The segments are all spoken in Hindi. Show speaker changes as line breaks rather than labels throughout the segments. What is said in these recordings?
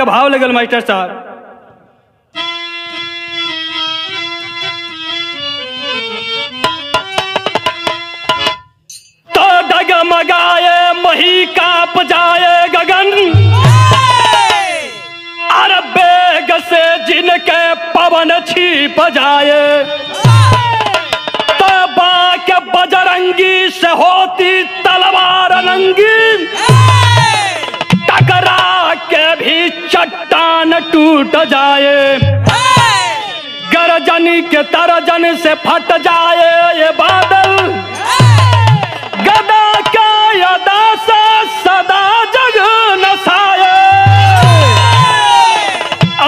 के भाव लगल मास्टर साहब। के तरजन से फट जाए ये बादल। गदा का यदा से सदा जग नसाए।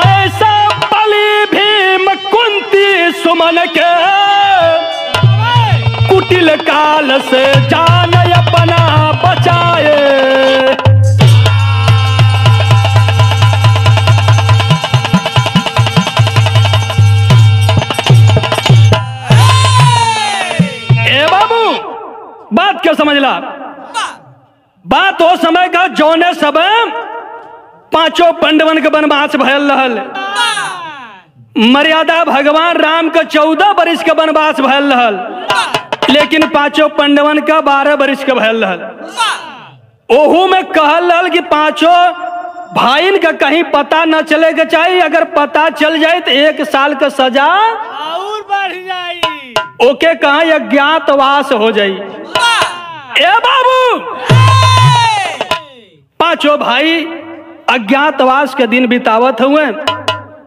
ऐसा पली भीम कुंती सुमन के। कुटिल काल से बात हो समय का जौने सब पाँचों पंडवन के वनवास भयल रहल। मर्यादा भगवान राम के चौदह बरिस के वनवास भयल रहल। लेकिन पाँचों पंडवन का बारह बरिस के भयल रहल। ओहू में कहल रहल कि पाँचों भाइन का कहीं पता न चले के चाहिए अगर पता चल जाए तो एक साल का सजा
और बढ़ जाई।
ओके कहा अज्ञातवास हो जाई। ए बाबू! पाँचों भाई अज्ञातवास के दिन बितावत हुए।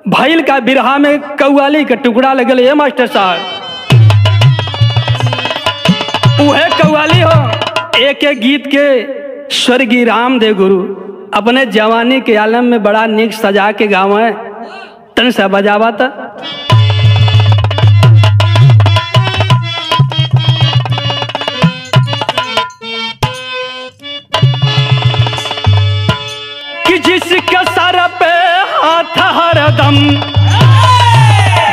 भैल का बिरहा में कौआली के टुकड़ा लगल है मास्टर साहब। उहे कौआली हो, एक एक गीत के स्वर्गीय रामदेव गुरु। अपने जवानी के आलम में बड़ा निक सजा के गावे तन से बजावा था हरदम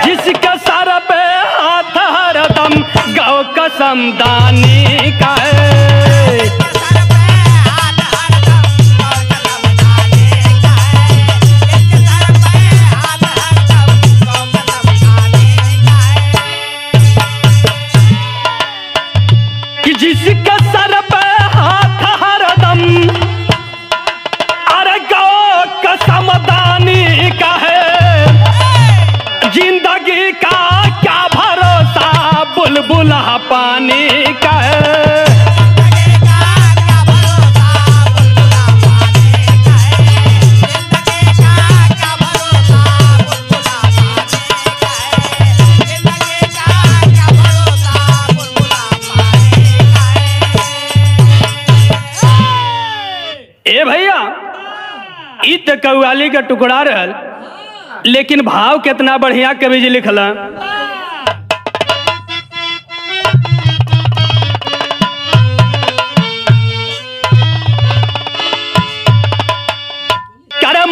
जिसके सर पे हाथ हरदम गौ कसम दानी का लेकिन भाव कितना बढ़िया कवि जी लिखला।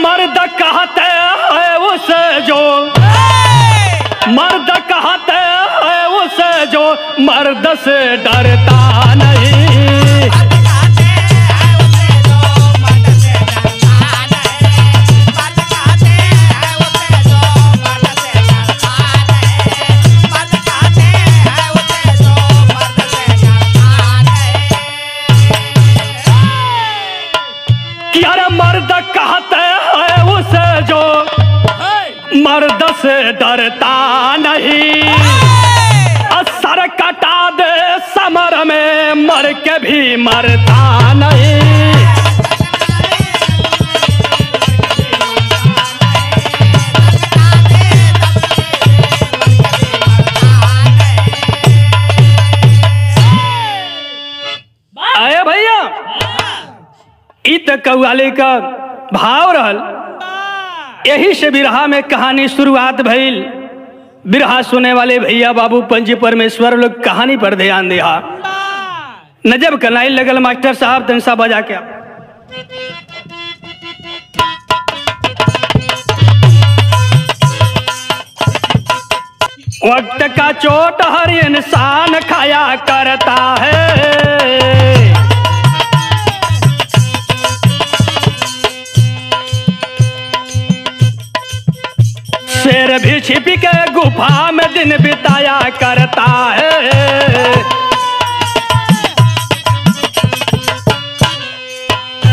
मर्द कहते हैं उसे जो। मर्द कहते हैं उसे जो। मर्द से डरता नहीं। से डरता नहीं असर कटा दे समर में मर के भी मरता नहीं। आए भैया। ई तो का भाव रहल। यही से बिरहा में कहानी शुरुआत भइल। बिरहा सुने वाले भैया बाबू पंजी परमेश्वर लोग कहानी पर ध्यान दिया नजब कनाई लगल मास्टर साहब तनसा बजा के। वक्त का चोट हर इंसान खाया करता है। शेर भी छिप के गुफा में दिन बिताया करता है।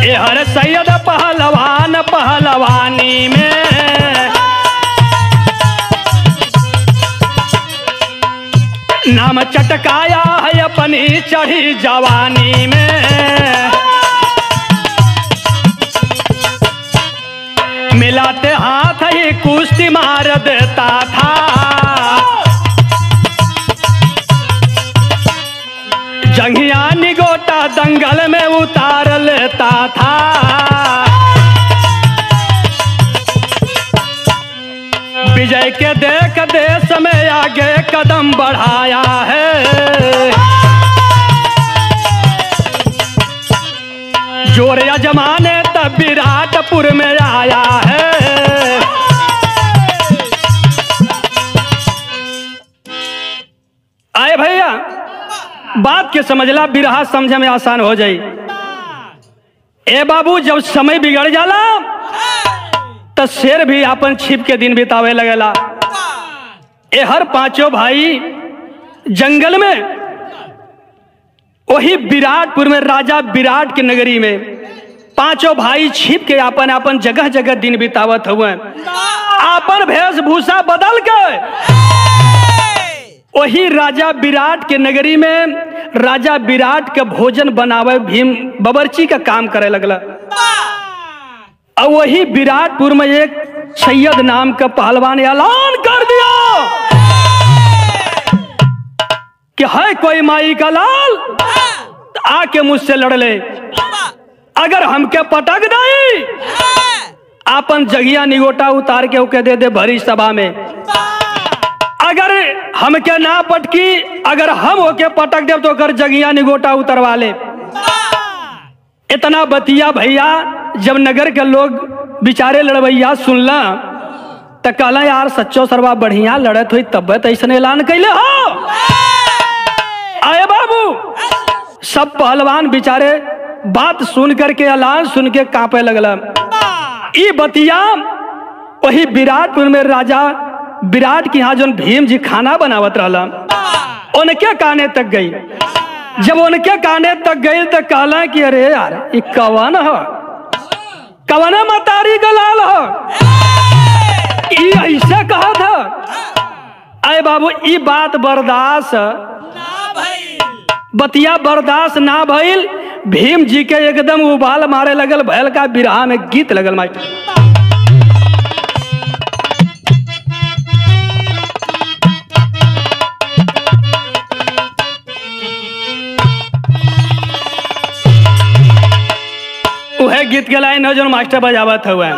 ये हर सैयद पहलवान पहलवानी में। नाम चटकाया है अपनी चढ़ी जवानी में। मिलाते हाथ ही कुश्ती मार देता था। जंगिया निगोटा दंगल में उतार लेता था। विजय के देख देश में आगे कदम बढ़ाया है। ज़ोर जमाने तब विराटपुर में आया बात के समझला बिरहा समझे में आसान हो जाई। ए बाबू जब समय बिगड़ जाला तो शेर भी अपन छिप के दिन बितावे लगेला। ए हर पाँचों भाई जंगल में वही विराटपुर में राजा विराट के नगरी में पाँचों भाई छिप के अपन अपन जगह जगह दिन बितावत हुए अपन वेशभूषा बदल के वही राजा विराट के नगरी में राजा विराट के भोजन बनावे भीम बबरची का काम करे लगला। और वही विराटपुर में एक सैयद नाम का पहलवान ऐलान कर दिया। कि है कोई माई का लाल? तो आके मुझसे लड़ ले। अगर हमके पटक दई आपन जगिया निगोटा उतार के ओके दे दे भरी सभा में। अगर हमके ना पटकी? अगर हम ओके पटक देव तो ओकर जगिया निगोटा उतरवा ले। इतना बतिया भैया, जब नगर के लोग बिचारे लड़वैया सुनला तो कहला, यार, सच्चो सरवा बढ़िया लड़त हुई तब ऐसा ऐलान कैले हो? आए बाबू। सब पहलवान बिचारे बात सुन करके, ऐलान सुन के कांपे लगला ई बतिया, वही विराटपुर में राजा विराट के यहाँ जो भीम जी खाना बनावत रहला। उनके काने तक गई। जब उनके काने तक गई तो कहला कि अरे यार, ये कवन ह। कवन मतारी गलाल ह। ऐसे कहा था अरे बाबू, ई बात बर्दाश्त। बतिया बर्दाश्त ना भइल। भीम जी के एकदम उबाल मारे लगल भैल का बिरहा में गीत लगल मास्टर गीत के लाइन है जो मास्टर बजावत हुआ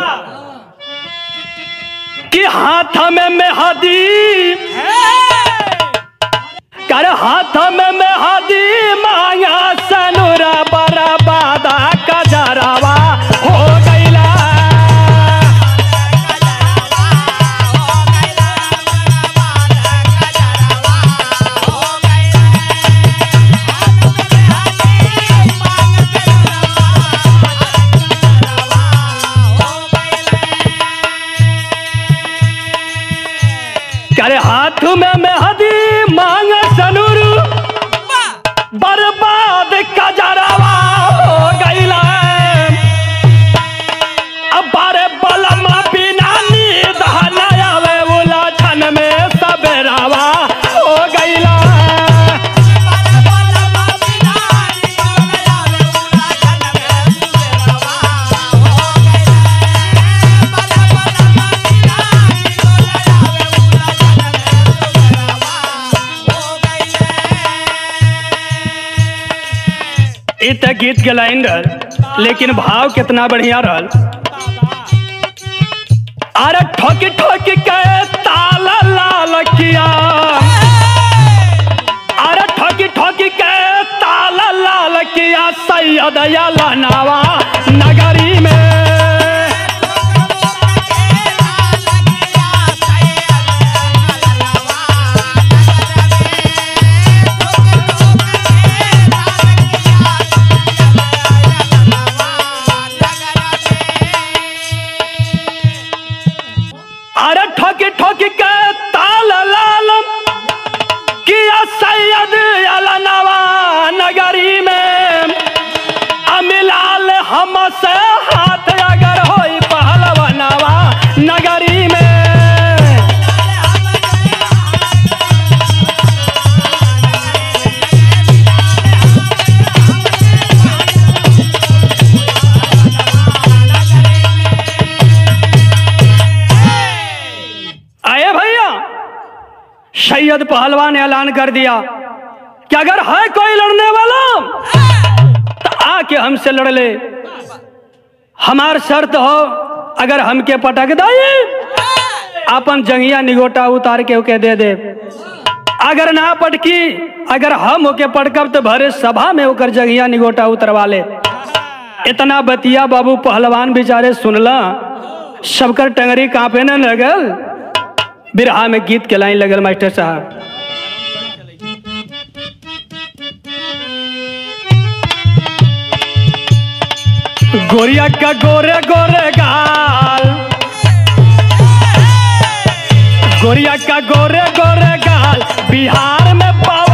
कि हाथ में मेहदी कर हाथ में मेहदी माया सनुरा बराबादा। कजरावा इ त गीत के लाइन रहल लेकिन भाव कितना बढ़िया रहा अरे ठोक ठोक के ताला लाल किया। अरे ठोक ठोक के ताला लाल किया, सैयद या लहनावा नगरी सैयद अलनवा नगरी में अमिलाल हम से सैयद पहलवान ऐलान कर दिया कि अगर है कोई लड़ने वाला तो आके हमसे लड़ ले। हमार शर्त हो, अगर हमके पटक दाई अपन जंगिया निगोटा उतार के ओके दे दे। अगर ना पटकी, अगर हम ओके पटकब तो भरे सभा में ओकर जंगिया निगोटा उतरवा ले। इतना बतिया बाबू पहलवान बेचारे सुनला, सबकर टंगरी कांपे न लगल। बिरहा में गीत के लाइन लगल मास्टर साहब। गोरिया का गोरे गोरे गाल। गोरिया का गोरे गोरे गाल। बिहार में बवाल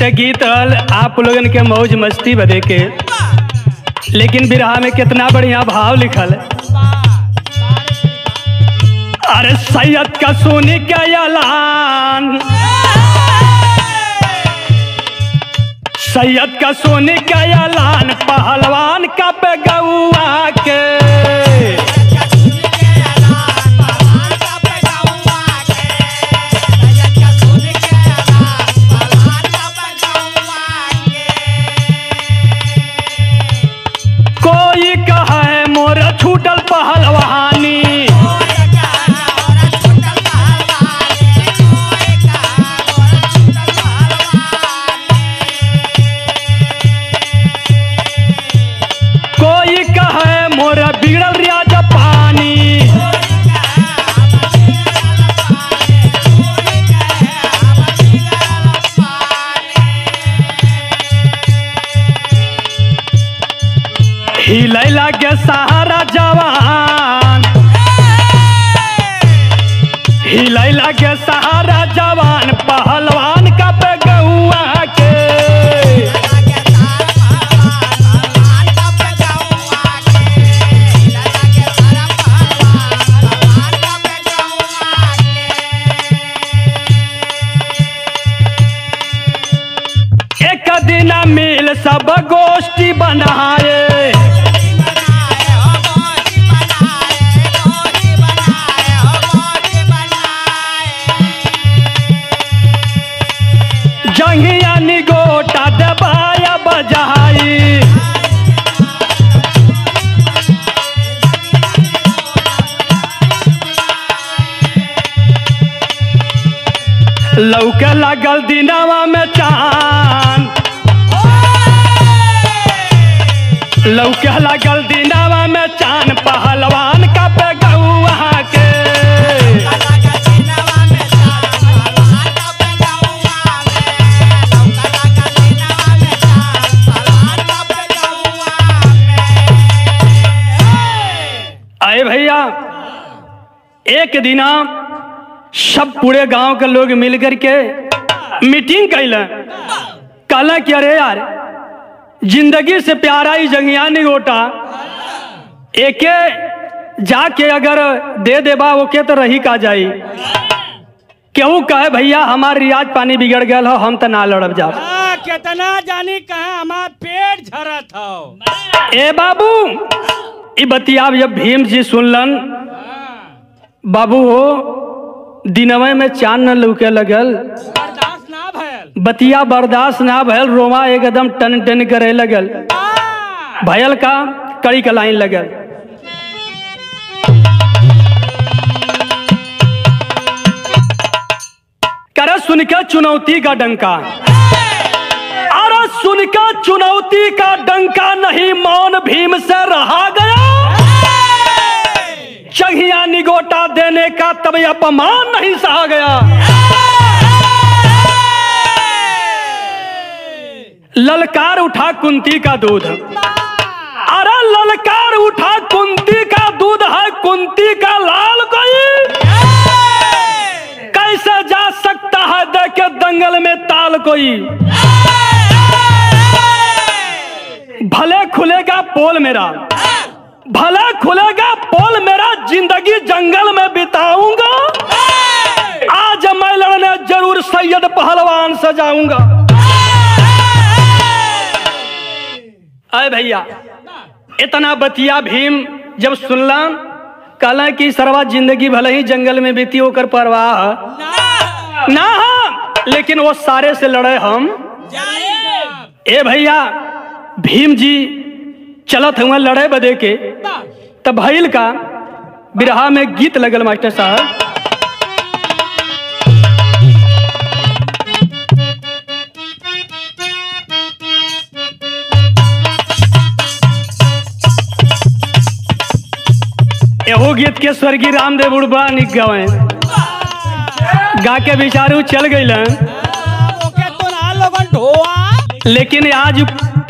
गीत हल। आप लोगन के मौज मस्ती बदे के। लेकिन बिरहा में कितना बढ़िया भाव लिखल। अरे सैयद का सोनी का ऐलान। सैयद का सोनी का ऐलान, पहलवान का पे गौआ के। हिलै लागे सहारा जवान। हिले लागे सहारा जवान पहलवान। लौके लागल दिनावा में चाँद लौके लागल दिनावा में चाँद पहलवान का पे गौआ के अरे भैया, एक दिना सब पूरे गाँव के लोग मिल करके मीटिंग कैल। कहला कि अरे यार ज़िंदगी से प्यारा ही जंगिया निगोटा एके जाके अगर दे देबा ओके तो रही का जाई। केहू कहे भैया हमार रियाज पानी बिगड़ गया हो हम तो ना लड़ब जाब।
हाँ, कितना जानी कहा हमार पेट झरत हो।
ए बाबू ई बतिया जब भीम जी सुनलन बाबू हो दिनवे में चाँद न लुके लगल।
बर्दाश्त ना भयल।
बतिया बर्दाश्त ना भयल रोमा एकदम टन टन करे लगल।
हाँ,
भयल का कड़ी का लाइन लगल। कर सुन के चुनौती का डंका। अरे सुन के चुनौती का डंका नहीं मौन भीम से रहा गया। चघिया निगोटा देने का तब अपमान नहीं सहा गया। ललकार उठा कुंती का दूध। अरे ललकार उठा कुंती का दूध है, कुंती का लाल कोई। कैसे जा सकता है, देखे दंगल में ताल कोई। भले खुलेगा पोल मेरा। भले खुलेगा पोल मेरा ज़िंदगी जंगल में बिताऊँगा। आज मैं लड़ने ज़रूर सैयद पहलवान सजाऊँगा अरे भैया इतना बतिया भीम जब सुनला कहला कि सरवा ज़िंदगी भले ही जंगल में बीती होकर परवाह ना हम लेकिन वो सारे से लड़े हम। ए भैया भीम जी चलत हुआ लड़े बदे के तब भैल का बिरहा में गीत लगल मास्टर साहब। एहो गीत के स्वर्गीय रामदेव उड़बा निक गवे। गा के बिचारू चल गई
लोगन ढोआ।
लेकिन आज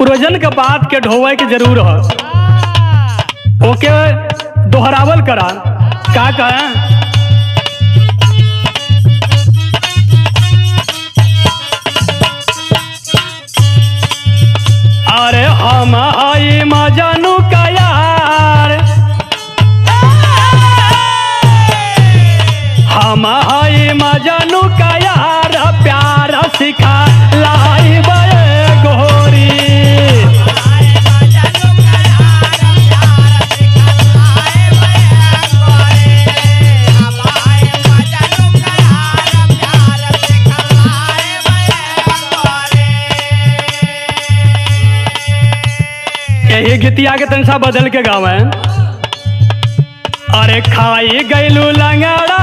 पुरोजन के बात के ढोवे के ज़रूर है। ओके, दोहरावल करा का कहा? अरे हम आई मजनू गीतिया के तनसा बदल के गावे। अरे खाई गैलू लंगड़ा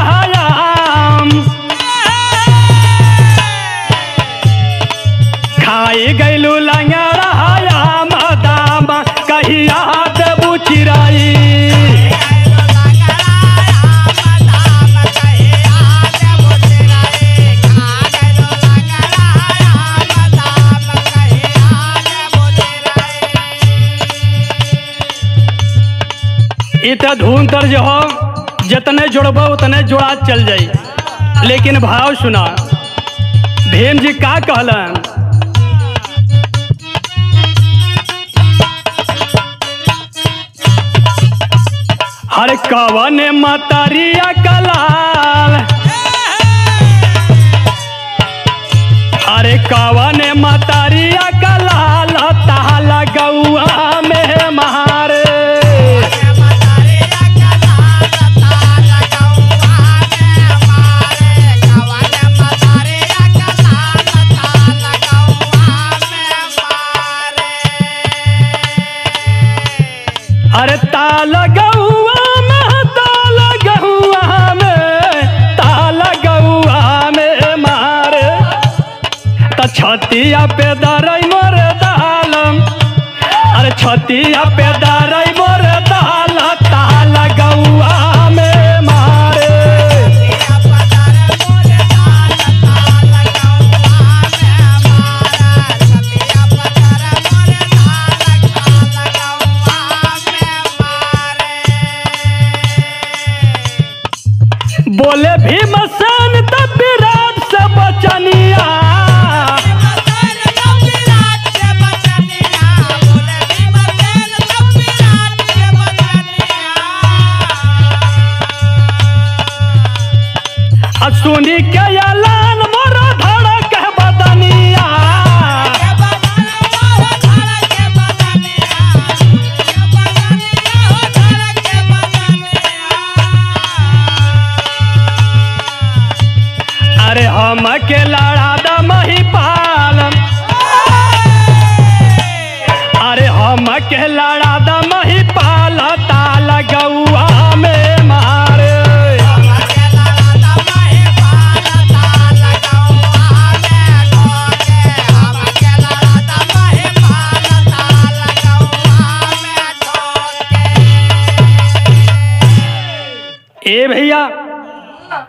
इ त धुन तर जो हो, जितने जोड़बो उतने जोड़ा चल जाई। लेकिन भाव सुना भीम जी का कहलन? हर कवन मतरिया कलाल अरे कवन मतरिया कलाल ताला गौआ छतिया पे दरई मोर दालम अरे छतिया पे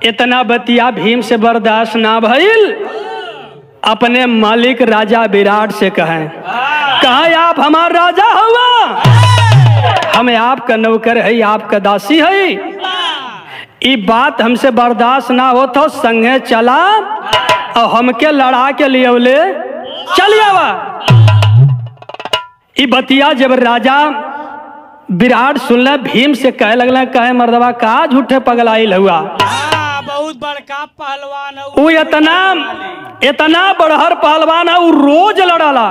इतना बतिया भीम से बर्दाश्त ना भइल। अपने मालिक राजा विराट से कहें, कहा आप? हमार राजा हुआ। हम आपका नौकर है, आपका दासी है। ई बात हमसे बर्दाश्त ना हो तो संगे चला, और हमके लड़ा के लिए ले चल आवा बतिया जब राजा विराट सुनले, भीम से कहे लगला, कहे मर्दवा का झूठे पगलाइल हुआ?
बहुत बड़का पहलवान है
उ इतना इतना बड़हर पहलवान है उ रोज लड़ला।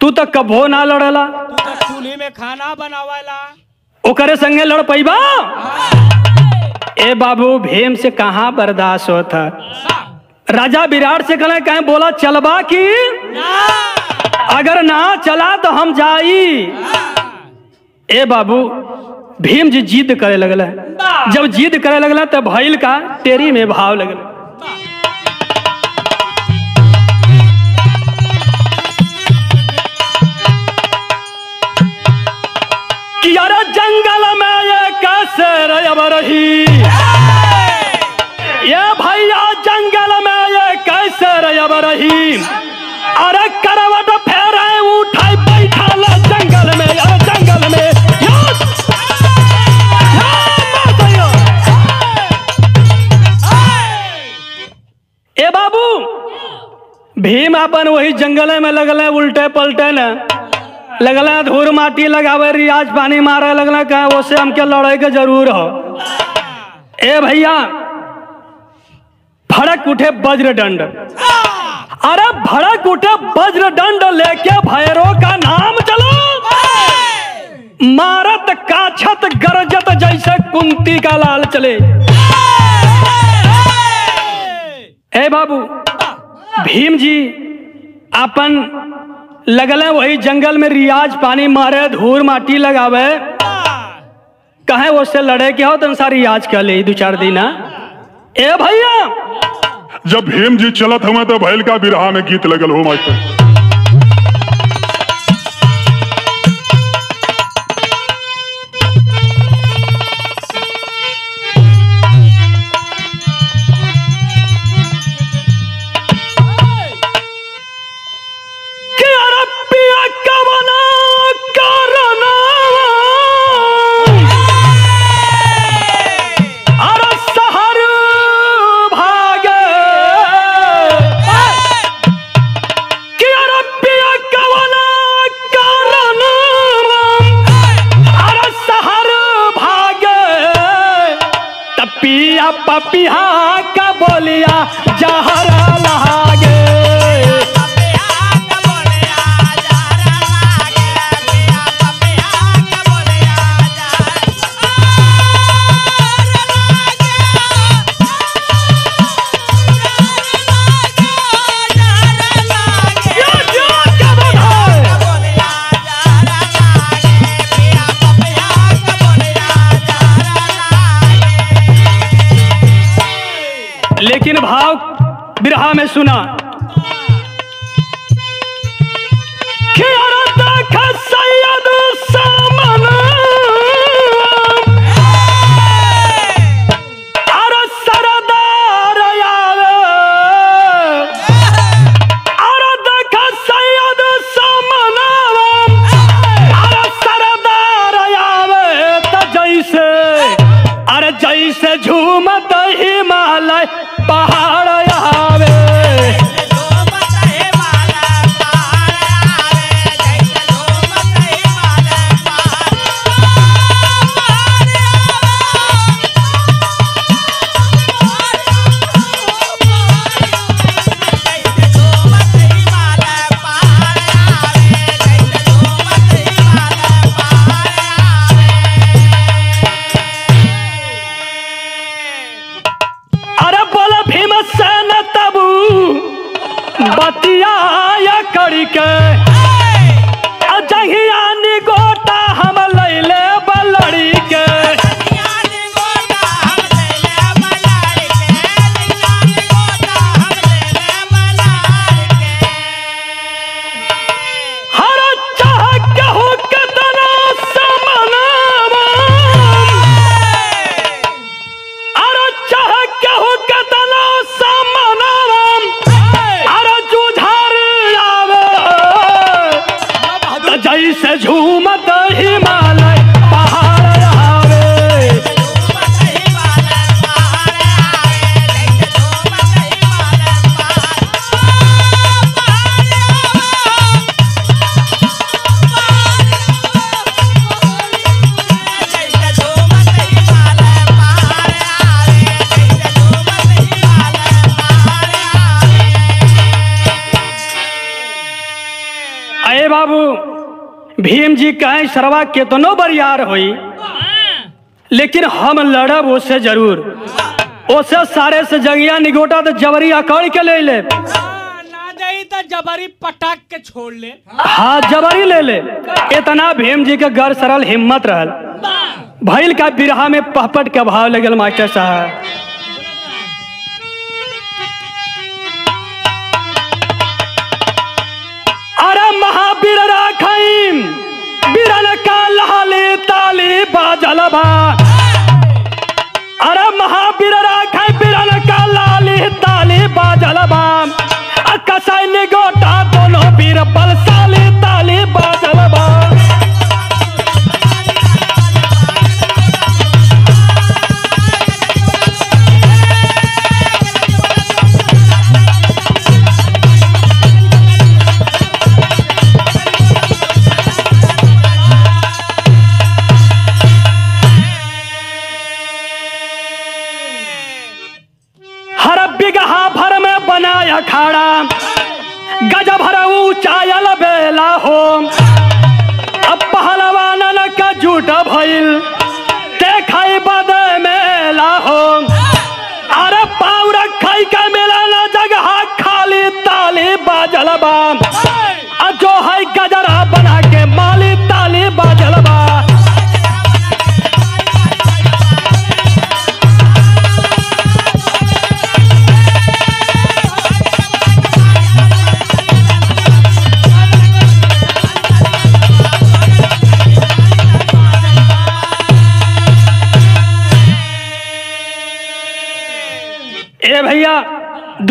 तू तो कभो ना लड़ला।
तू तो चूल्ही में खाना बनावेला।
ओकरे संगे लड़ पैबा ए बाबू भीम से कहाँ बर्दाश्त होता? राजा विराट से कहले कहीं बोला चलबा की? अगर ना चला तो हम जाई। ए बाबू भीम जी जिद करे लगल। जब जिद करे लगल तो भैल का टेरी में भाव लगल। जंगल में ये कैसे रह? ये भैया जंगल में ये कैसे रही? अरे करवट अपन वही जंगल में लगल, उल्टे पलटे न। लगल धूर माटी लगावे, रियाज पानी मारे, लगल कहे, ओसे हमके लड़े के ज़रूर हो। ए भैया, भड़क उठे वज्र दंड अरे भड़क उठे वज्र दंड लेके भैरो का नाम चलो मारत काछत गरजत जैसे कुंती का लाल चले। ए बाबू, भीम जी अपन लगल वही जंगल में रियाज, पानी मारे, धूर माटी लगावे। कहे उससे लड़े के हो तो सारी रियाज कर ले, दो चार दिन हाँ? ए भैया!
जब भीम जी चलत हुए तो भैल का बिरहा में गीत लगल हो मास्टर
सरवा केतनो बरियार होई। लेकिन हम लड़ब उससे ज़रूर। उसे सारे से जंगिया निगोटा तो जबरी अकड़ के ले ले।
तो जबरी पटक के छोड़ ले।
हाँ जबरी ले ले। इतना भीम जी के गर सरल हिम्मत रहल। भैल का बिरहा में पहपट के भाव लगल मास्टर साहब। ताली बाजल बा अरे महावीर राख बिरन का लाली ताली बाजल बा आ कसाई ने गोटा दोनों बीर बलशाली ताली बाजल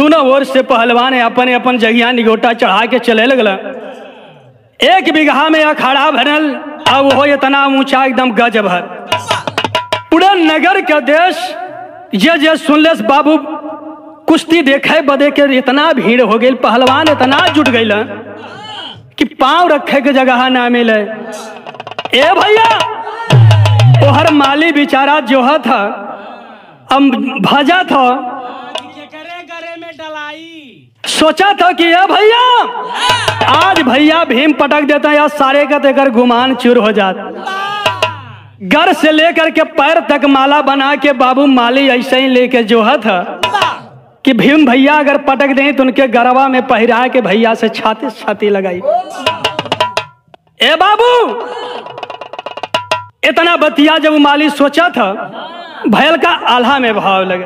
दोनों ओर से पहलवान अपने अपन जगिया निगोटा चढ़ा के चले लगल। एक बीघा में अखाड़ा भरल, अब हो इतना ऊँचा एकदम गज भर पूरा नगर के देश ये जे सुनले बाबू, कुश्ती देखे बदे के इतना भीड़ हो गई पहलवान इतना जुट गई कि पाँव रखे के जगह ना मिले। ए भैया ओहर माली बेचारा जो था भजा था सोचा था कि ये भैया, आज भैया भीम पटक देता है, या सारे का तेकर गुमान चूर हो जाता घर से लेकर के पैर तक माला बना के बाबू माली ऐसे ही लेके जो था, कि भीम भैया अगर पटक दें तो उनके गरबा में पहरा के भैया से छाती छाती लगाई। ए बाबू, इतना बतिया जब माली सोचा था भैल का आल्हा में भाव लगे।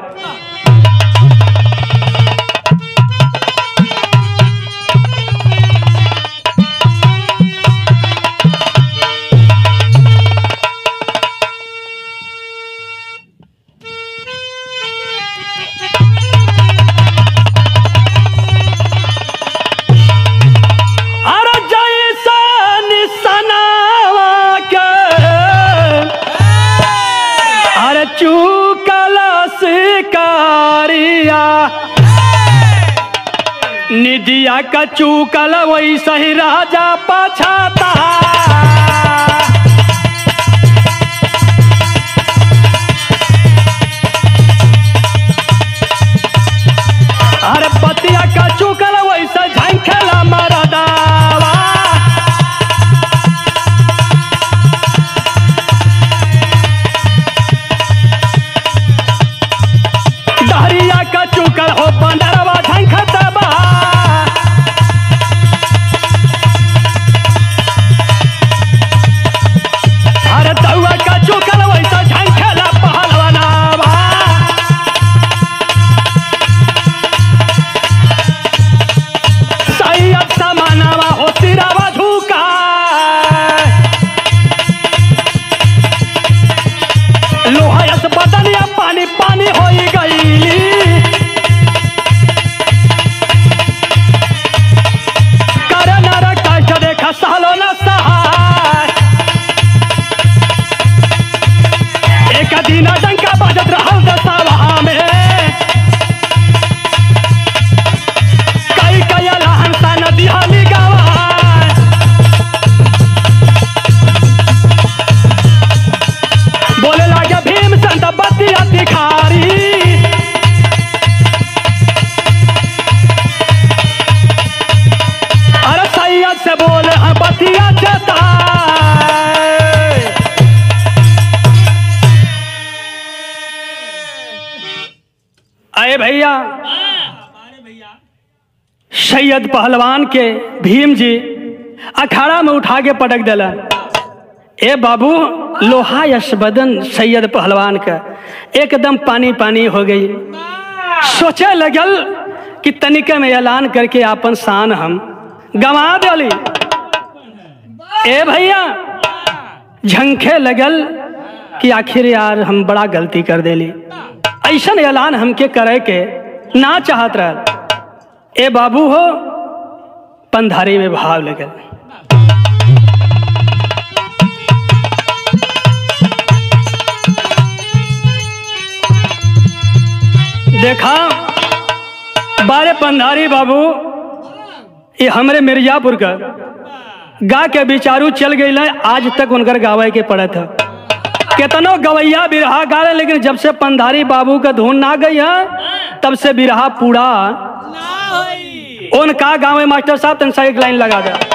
चूकल वैसा सही राजा पछाता। सैयद पहलवान के भीम जी अखाड़ा में उठा के पटक दिला। ए बाबू, लोहा यशबदन सैयद पहलवान का। एकदम पानी पानी हो गई। सोचे लगल कि तनिका में ऐलान करके अपन शान हम। गंवा दिली। ए भैया, झंखे लगल कि आखिर यार हम बड़ा गलती कर देली। ऐसा ऐलान हमके करे के ना चाहत रह ए बाबू हो, पंधारी में भाव लगल देखा, बारे पंधारी बाबू, ये हमरे मिर्जापुर का, गा के बिचारू चल गई आज तक उनकर गावे के पड़े था केतनो गवैया बिरहा गा रहे लेकिन जब से पंधारी बाबू का धुन ना गई है तब से बिरहा पूरा उनका गाँव में मास्टर साहब तनसा एक लाइन लगा दे।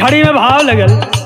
घड़ी में भाव लगल।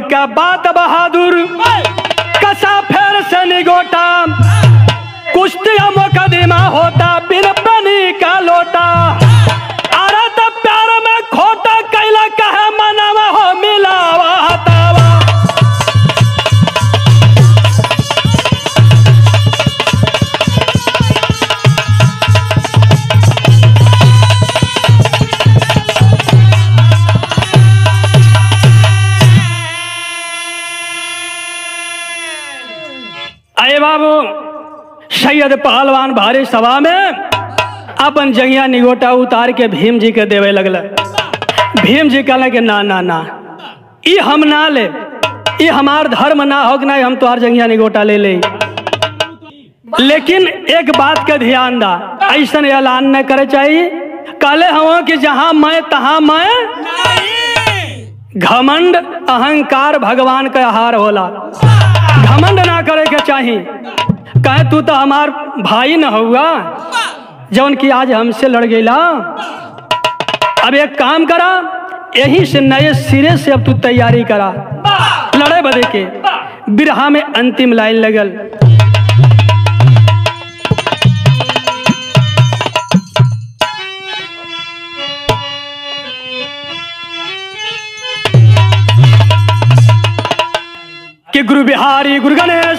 का बात बहादुर? सैयद पहलवान भारी सभा में अपन जंगिया निगोटा उतार के भीम जी के देवे लगल। भीम जी कहले कि ना ना ना ई हम ना ले ई हमार धर्म ना हो ना हम तोहार जंगिया निगोटा ले ले लेकिन एक बात के ध्यान दा ऐसा ऐलान न करे चाहिए कहले हम कि जहाँ मैं तहां मैं घमंड अहंकार भगवान का आहार होला। घमंड ना करे के चाही। कहे, तू तो हमार भाई न हुआ जौन की आज हमसे लड़ गईला अब एक काम करा यही से नए सिरे से अब तू तैयारी करा। लड़े बदे के बिरहा में अंतिम लाइन लगल। कि गुरु बिहारी, गुरु गणेश